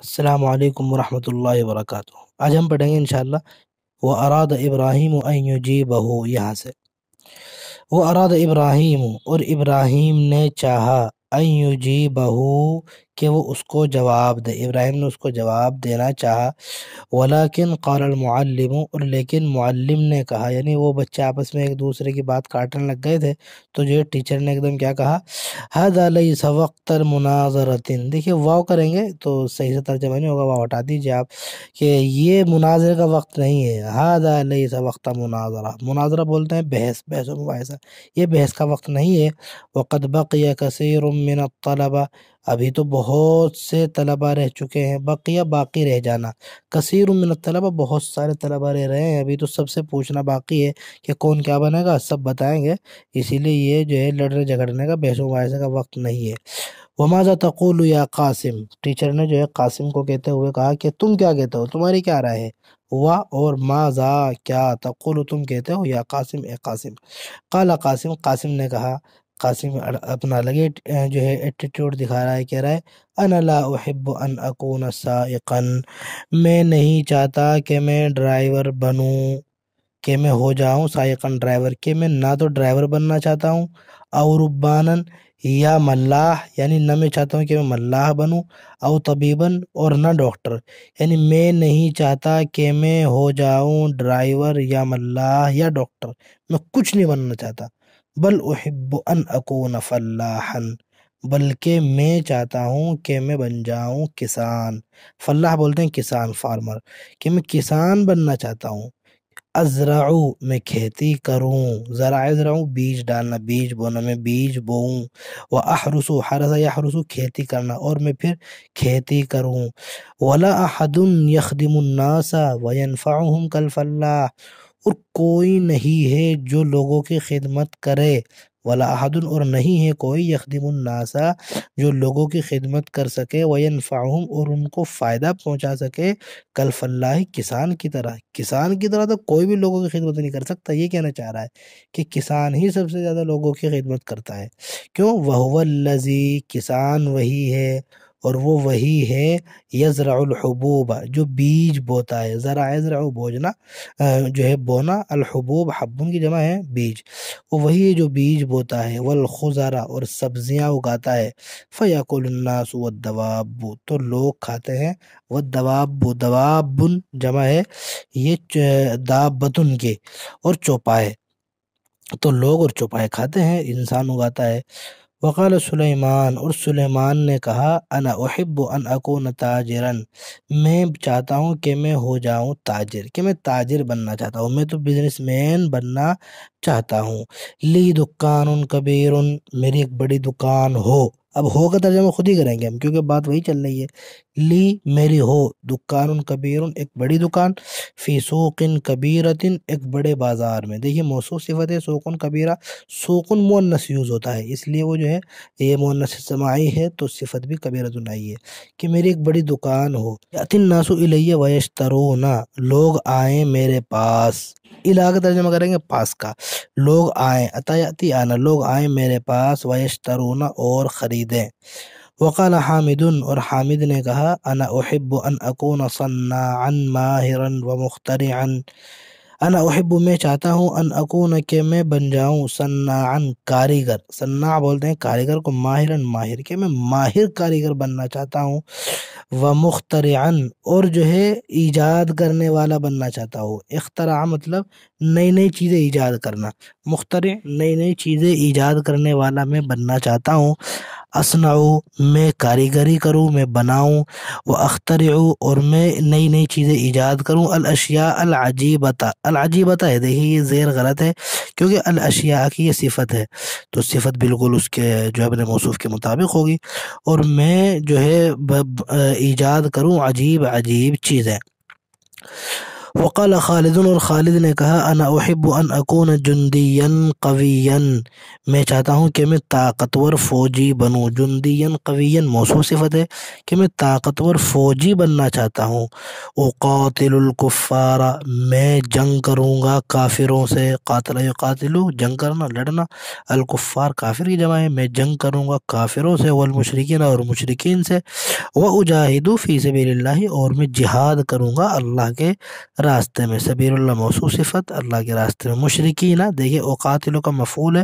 السلام علیکم ورحمۃ اللہ وبرکاتہ۔ آج ہم پڑھیں گے انشاءاللہ، وہ اراد ابراہیم جی بہو یہاں سے۔ وہ اراد ابراہیم اور ابراہیم نے چاہا جی بہو کہ وہ اس کو جواب دے۔ ابراہیم نے اس کو جواب دینا چاہا۔ ولیکن قال المعلم، اور لیکن معلم نے کہا یعنی وہ بچے آپس میں ایک دوسرے کی بات کاٹنے لگ گئے تھے۔ تو جو ٹیچر نے ایک دم کیا کہا حد علیہ سوقت المناظرتن دیکھیے واؤ کریں گے تو صحیح سے ترجمہ نہیں ہوگا واؤ ہٹا دیجیے آپ کہ یہ مناظر کا وقت نہیں ہے۔ حد علیہ سوقت مناظرہ مناظرہ بولتے ہیں بحث بحث و مباحثہ۔ یہ بحث کا وقت نہیں ہے۔ وقد بقی کثیر من الطلبہ ابھی تو بہت سے طلبہ رہ چکے ہیں بقیہ باقی رہ جانا۔ کثیر من الطلبہ بہت سارے طلبہ رہ رہے ہیں۔ ابھی تو سب سے پوچھنا باقی ہے کہ کون کیا بنے گا، سب بتائیں گے۔ اسی لیے یہ جو ہے لڑنے جھگڑنے کا، بحث و مباحثہ کا وقت نہیں ہے۔ وماذا تقول یا قاسم؟ ٹیچر نے جو ہے قاسم کو کہتے ہوئے کہا کہ تم کیا کہتے ہو؟ تمہاری کیا رائے ہے؟ وا اور ماذا؟ کیا تقول تم کہتے ہو؟ یا قاسم، اے قاسم۔ قال قاسم قاسم نے کہا قاسم اپنا لگے جو ہے ایٹیٹیوڈ دکھا رہا ہے، کہہ رہا ہے، انا لا احب ان اکون سائقا. میں نہیں چاہتا کہ میں ڈرائیور بنوں، کہ میں ہو جاؤں سائقن ڈرائیور، کہ میں نہ تو ڈرائیور بننا چاہتا ہوں اور ربانن یا ملاح یعنی نہ میں چاہتا ہوں کہ میں ملاح بنوں، او طبیباً، اور نہ ڈاکٹر۔ یعنی میں نہیں چاہتا کہ میں ہو جاؤں ڈرائیور یا ملاح یا ڈاکٹر، میں کچھ نہیں بننا چاہتا۔ بل احب ان اکون فلاحا، بلکہ میں چاہتا ہوں کہ میں بن جاؤں کسان۔ فلاح بولتے ہیں کسان، فارمر، کہ میں کسان بننا چاہتا ہوں۔ ازرعو، میں کھیتی کروں۔ ذرا ازرعو، بیج ڈالنا، بیج بونا، میں بیج بوؤں۔ و احرسو، حرس یحرسو، کھیتی کرنا، اور میں پھر کھیتی کروں۔ ولا احد یخدم الناس وینفعهم کالفلاح۔ اور کوئی نہیں ہے جو لوگوں کی خدمت کرے۔ ولا احد اور نہیں ہے کوئی یخدم الناس جو لوگوں کی خدمت کر سکے وینفعهم اور ان کو فائدہ پہنچا سکے۔ کل فلاح کسان کی طرح۔ کسان کی طرح تو کوئی بھی لوگوں کی خدمت نہیں کر سکتا، یہ کہنا چاہ رہا ہے کہ کسان ہی سب سے زیادہ لوگوں کی خدمت کرتا ہے۔ کیوں؟ وہ الذی، کسان وہی ہے۔ اور وہ وہی ہے، یزرع الحبوب، جو بیج بوتا ہے۔ ذرا یزرع بوجنا جو ہے بونا، الحبوب حبن کی جمع ہے بیج۔ وہ وہی ہے جو بیج بوتا ہے والخزرہ اور سبزیاں اگاتا ہے۔ فیاکل الناس والدواب، تو لوگ کھاتے ہیں۔ والدواب دواب جمع ہے، یہ دابتن کے، اور چوپائے تو لوگ اور چوپائے کھاتے ہیں، انسان اگاتا ہے۔ وقال سلیمان، اور سلیمان نے کہا، انا احب ان اکون تاجرن میں چاہتا ہوں کہ میں ہو جاؤں تاجر، کہ میں تاجر بننا چاہتا ہوں۔ میں تو بزنس مین بننا چاہتا ہوں۔ لی دکان کبیر میری ایک بڑی دکان ہو۔ اب ہو کا ترجمہ خود ہی کریں گے ہم، کیونکہ بات وہی چل رہی ہے۔ لی میری ہو، دکان کبیر، ایک بڑی دکان، فی سوق کبیرتن ایک بڑے بازار میں۔ دیکھیے موسو صفت ہے سوقن کبیرہ سوقن مونس یوز ہوتا ہے۔ اس لیے وہ جو ہے، یہ مونس سماعی ہے، تو صفت بھی کبیرتن آئی ہے۔ کہ میری ایک بڑی دکان ہو یاتن ناسو الیہ ویشترونا، لوگ آئیں میرے پاس۔ الہ کا ترجمہ کریں گے پاس کا۔ لوگ آئیں عطایاتی آنا لوگ آئیں میرے پاس، ویشترون اور خریدیں۔ وقال حامد اور حامد نے کہا، انا احب ان اکون صناعا ماہرا ومخترعا۔ انا احب، میں چاہتا ہوں ان اکون کہ میں بن جاؤں صناعا کاریگر۔ صناع بولتے ہیں کاریگر کو ماہرا ماہر، کہ میں ماہر کاریگر بننا چاہتا ہوں ومخترعا اور جو ہے ایجاد کرنے والا بننا چاہتا ہوں۔ اختراع مطلب نئی نئی چیزیں ایجاد کرنا۔ مخترع نئی نئی چیزیں ایجاد کرنے والا میں بننا چاہتا ہوں۔ اصنعو، میں کاریگری کروں، میں بناؤں و اخترعو اور میں نئی نئی چیزیں ایجاد کروں۔ الاشیاء العجیبتا العجیبتا ہے، دیکھیے یہ زیر غلط ہے، کیونکہ الاشیاء کی یہ صفت ہے۔ تو صفت بالکل اس کے جو ہے اپنے موصوف کے مطابق ہوگی۔ اور میں جو ہے ایجاد کروں عجیب عجیب چیزیں۔ وقال خالد اور خالد نے کہا، انا احب ان اکون جندین قوین میں چاہتا ہوں کہ میں طاقتور فوجی بنوں۔ جندین قوین موسو صفت ہے کہ میں طاقتور فوجی بننا چاہتا ہوں۔ اقاتل الکفار، میں جنگ کروں گا کافروں سے۔ قاتل قاتل جنگ کرنا، لڑنا۔ الکفار کافر کی جمع ہے۔ میں جنگ کروں گا کافروں سے والمشرکین اور مشرقین سے۔ وہ اجاہدو فی سبیل اللہ اور میں جہاد کروں گا اللہ کے راستے میں سبیر اللہ موسو صفت، اللہ کے راستے میں مشرقین دیکھیے اوقاتلوں کا مفول ہے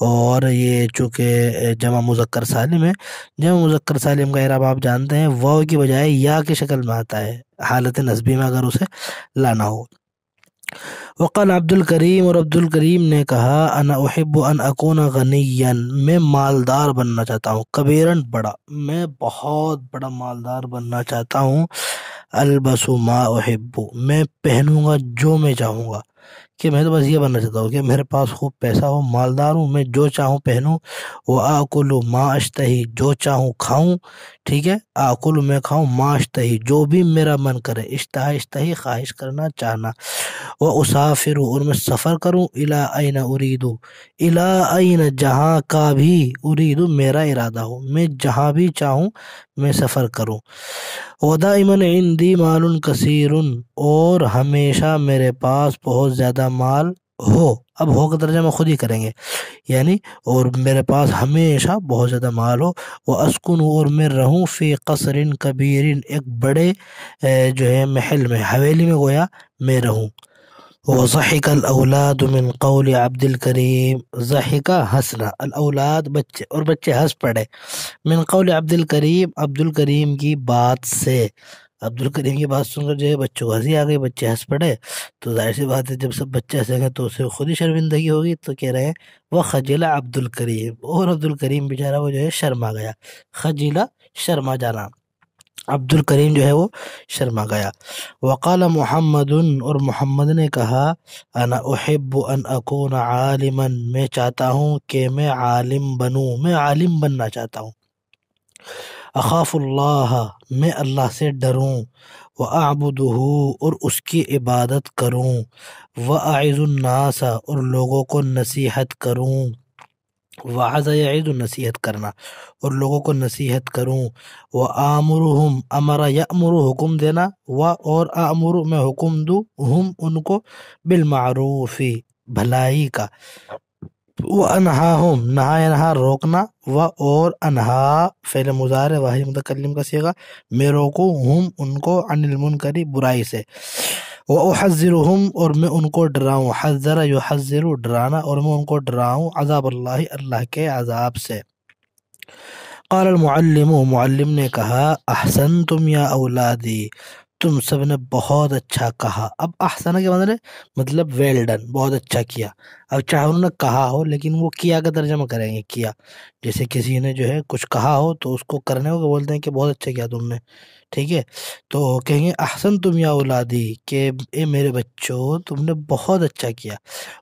اور یہ چونکہ جمع مذکر سالم ہے۔ جمع مذکر سالم کا اعراب آپ جانتے ہیں وہ کی بجائے یا کی شکل میں آتا ہے۔ حالت نصبی میں اگر اسے لانا ہو۔ وقال عبد الکریم اور عبد الکریم نے کہا، انا احب ان اکون غنی میں مالدار بننا چاہتا ہوں۔ کبیرن بڑا، میں بہت بڑا مالدار بننا چاہتا ہوں۔ البس ما احب میں پہنوں گا جو میں چاہوں گا۔ کہ میں تو بس یہ بننا چاہتا ہوں کہ میرے پاس خوب پیسہ ہو، مالدار ہوں، میں جو چاہوں پہنوں۔ وہ آکل ما اشتہی، جو چاہوں کھاؤں، ٹھیک ہے؟ آکل میں کھاؤں، ما اشتہی، جو بھی میرا من کرے۔ اشتہا، اشتہی، خواہش کرنا، چاہنا۔ وہ اسافر اور میں سفر کروں۔ الا عین اریدو؟ الا عین جہاں کا بھی اریدو، میرا ارادہ ہو۔ میں جہاں بھی چاہوں میں سفر کروں۔ ودائمن عندی مال کثیر اور ہمیشہ میرے پاس بہت زیادہ مال ہو۔ اب ہو کا ترجمہ خود ہی کریں گے۔ یعنی اور میرے پاس ہمیشہ بہت زیادہ مال ہو۔ وہ اسکن اور میں رہوں فی قصر کبیر، ایک بڑے جو ہے، محل میں، حویلی میں گویا میں رہوں۔ وضحك الاولاد من قول عبد الکریم ضحکہ ہنسنا الاولاد بچے اور بچے ہنس پڑے۔ من قول عبد الکریم عبد الکریم کی بات سے۔ عبد الکریم کی بات سن کر جو ہے بچوں کو ہنسی آ گئی، بچے ہنس پڑے۔ تو ظاہر سی بات ہے، جب سب بچے ہنسیں گے تو اسے خود ہی شرمندگی ہوگی۔ تو کہہ رہے ہیں وہ خجیلا عبد الکریم اور عبد الکریم بیچارہ وہ جو ہے شرما گیا۔ خجیلا شرما جانا۔ عبد الکریم جو ہے وہ شرما گیا۔ وقال محمد، اور محمد نے کہا، انا احب ان اکون عالما، میں چاہتا ہوں کہ میں عالم بنوں، میں عالم بننا چاہتا ہوں۔ اخاف اللہ، میں اللہ سے ڈروں و اور اس کی عبادت کروں۔ و الناس، اور لوگوں کو نصیحت کروں۔ وعظ یعید نصیحت کرنا اور لوگوں کو نصیحت کروں۔ وہ آمرحم امرا یامر حکم دینا و اور آمر میں حکم دوں، ہم ان کو بالمعروفی بھلائی کا۔ وہ انہا ہم نہا انہا روکنا و اور انہا، فعل مزار واحد متکلم کا سیگا میں روکوں، ہم ان کو عن المنکری برائی سے۔ وہ حضرحم اور میں ان کو ڈراؤں۔ حضر یو حضر ڈرانا، اور میں ان کو ڈراؤں عذاب اللہ اللہ کے عذاب سے۔ قال المعلم معلم نے کہا احسن تم یا اولادی۔ تم سب نے بہت اچھا کہا۔ اب احسن کے مطلب مطلب ویل ڈن بہت اچھا کیا۔ اب چاہے انہوں نے کہا ہو، لیکن وہ کیا کا ترجمہ کریں گے؟ کیا۔ جیسے کسی نے جو ہے کچھ کہا ہو تو اس کو کرنے ہو کہ بولتے ہیں کہ بہت اچھا کیا تم نے۔ ٹھیک ہے؟ تو کہیں گے احسن تم یا اولادی، کہ اے میرے بچوں، تم نے بہت اچھا کیا۔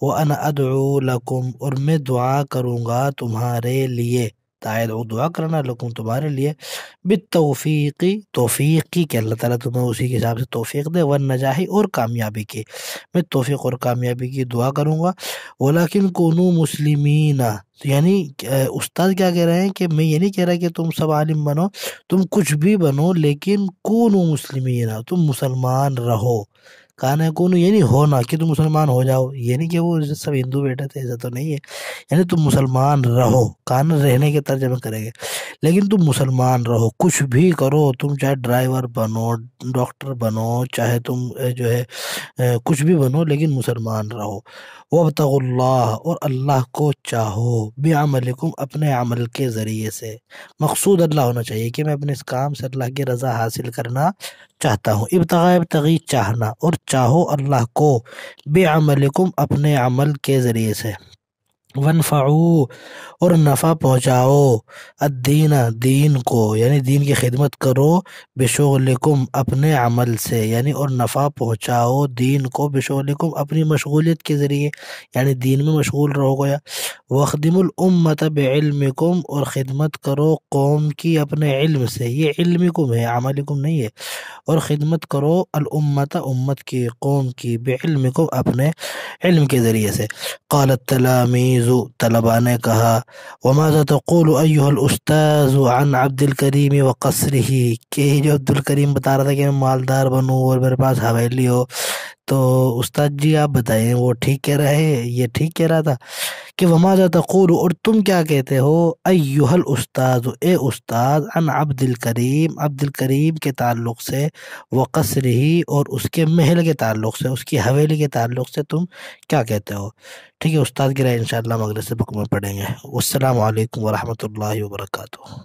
وہ ان ادعو لکم اور میں دعا کروں گا تمہارے لیے۔ تائید دعا کرنا لکم تمہارے لیے۔ بالتوفیقی توفیقی کہ اللہ تعالیٰ تمہیں اسی کے حساب سے توفیق دے ون اور کامیابی کی۔ میں توفیق اور کامیابی کی دعا کروں گا۔ ولیکن کونو مسلمین یعنی استاد کیا کہہ رہے ہیں کہ میں یہ نہیں کہہ رہا کہ تم سب عالم بنو، تم کچھ بھی بنو، لیکن کونو مسلمین، تم مسلمان رہو۔ کہنا کون یہ یعنی نہیں ہونا کہ تم مسلمان ہو جاؤ۔ یہ نہیں کہ وہ سب ہندو بیٹھے تھے، ایسا تو نہیں ہے۔ یعنی تم مسلمان رہو کہنا رہنے کے ترجمہ کریں گے۔ لیکن تم مسلمان رہو، کچھ بھی کرو، تم چاہے ڈرائیور بنو، ڈاکٹر بنو، چاہے تم جو ہے کچھ بھی بنو، لیکن مسلمان رہو۔ وابتغ اللہ اور اللہ کو چاہو۔ بعملکم اپنے عمل کے ذریعے سے۔ مقصود اللہ ہونا چاہیے کہ میں اپنے اس کام سے اللہ کی رضا حاصل کرنا چاہتا ہوں۔ ابتغاء ابتغی چاہنا اور چاہو اللہ کو۔ بے بعملکم اپنے عمل کے ذریعے سے۔ ونفعو اور نفع پہنچاؤ۔ الدین، دین کو یعنی دین کی خدمت کرو بشغلکم اپنے عمل سے یعنی اور نفع پہنچاؤ دین کو بشغلکم اپنی مشغولیت کے ذریعے یعنی دین میں مشغول رہو گیا وخدم الامت بعلمکم اور خدمت کرو قوم کی اپنے علم سے۔ یہ علمکم ہے، عملکم نہیں ہے۔ اور خدمت کرو الامت امت کی، قوم کی بعلم کو اپنے علم کے ذریعے سے۔ قال التلامیز طلبا نے کہا، وماذا تقول ایوہ الاستاذ عن عبد الکریم و قصره کہ جو عبد الکریم بتا رہا تھا کہ میں مالدار بنوں اور میرے پاس حویلی ہو، تو استاد جی آپ بتائیں، وہ ٹھیک کہہ رہے یہ ٹھیک کہہ رہا تھا؟ کہ وماذا تقول اور تم کیا کہتے ہو؟ ایوہ الاستاذ، اے استاد عن عبد الکریم عبد الکریم کے تعلق سے وہ قصرہی اور اس کے محل کے تعلق سے، اس کی حویلی کے تعلق سے تم کیا کہتے ہو؟ ٹھیک ہے استاد کی رائے انشاءاللہ مغرب سے بک میں پڑھیں گے۔ السلام علیکم ورحمۃ اللہ وبرکاتہ۔